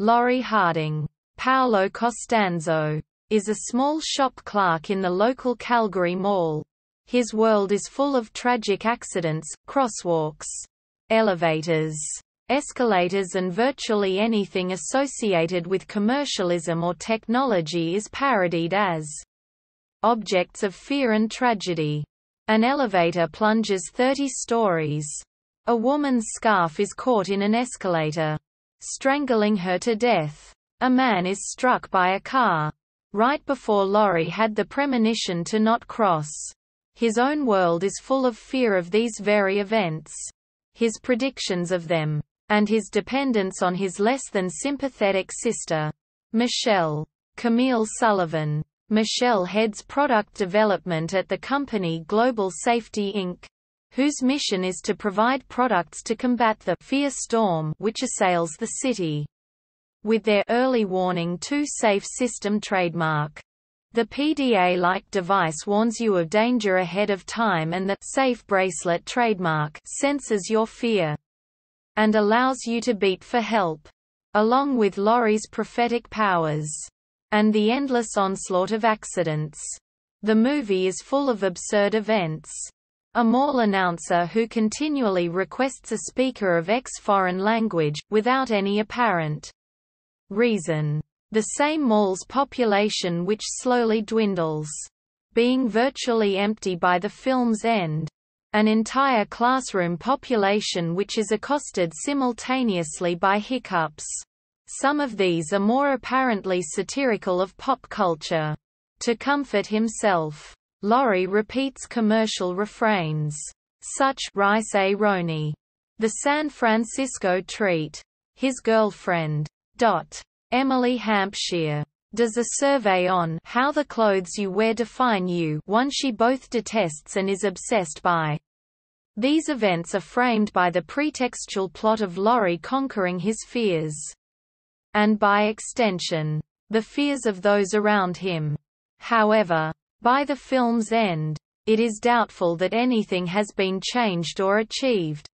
Laurie Harding. Paulo Costanzo. Is a small shop clerk in the local Calgary Mall. His world is full of tragic accidents, crosswalks, elevators, escalators and virtually anything associated with commercialism or technology is parodied as objects of fear and tragedy. An elevator plunges 30 stories. A woman's scarf is caught in an escalator, strangling her to death. A man is struck by a car. Right before Laurie had the premonition to not cross. His own world is full of fear of these very events. His predictions of them. And his dependence on his less than sympathetic sister. Michelle. Camille Sullivan. Michelle heads product development at the company Global Safety Inc., whose mission is to provide products to combat the fear storm which assails the city. With their early warning 2 safe system trademark. The PDA-like device warns you of danger ahead of time and the safe bracelet trademark senses your fear and allows you to beat for help. Along with Laurie's prophetic powers and the endless onslaught of accidents. The movie is full of absurd events. A mall announcer who continually requests a speaker of X foreign language, without any apparent reason. The same mall's population which slowly dwindles. Being virtually empty by the film's end. An entire classroom population which is accosted simultaneously by hiccups. Some of these are more apparently satirical of pop culture. To comfort himself, Laurie repeats commercial refrains. Such Rice-A-Roni. The San Francisco treat. His girlfriend. Dot. Emily Hampshire. Does a survey on how the clothes you wear define you one she both detests and is obsessed by. These events are framed by the pretextual plot of Laurie conquering his fears and by extension, the fears of those around him. However, by the film's end, it is doubtful that anything has been changed or achieved.